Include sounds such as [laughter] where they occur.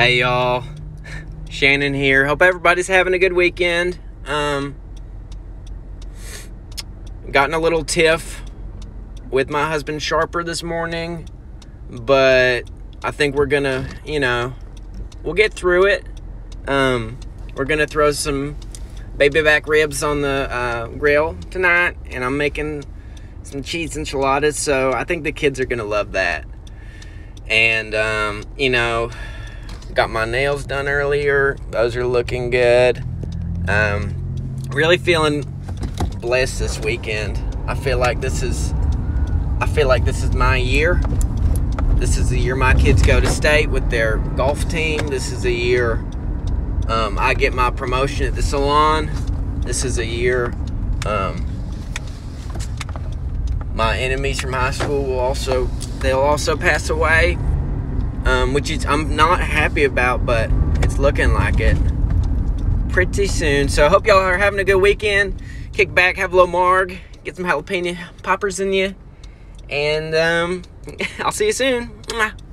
Hey y'all, Shannon here. Hope everybody's having a good weekend. Um, gotten a little tiff with my husband Sharper this morning, but I think we're gonna, you know, we'll get through it. Um, we're gonna throw some baby back ribs on the uh, grill tonight, and I'm making some cheese enchiladas, so I think the kids are gonna love that. And um, you know Got my nails done earlier. Those are looking good. Um, really feeling blessed this weekend. I feel like this is I feel like this is my year. This is the year my kids go to state with their golf team. This is the year um, I get my promotion at the salon. This is a year um, my enemies from high school will also they'll also pass away um, which is I'm not happy about, but it's looking like it pretty soon. So I hope y'all are having a good weekend. Kick back, have a little marg, get some jalapeno poppers in you, and um, [laughs] I'll see you soon. Mwah.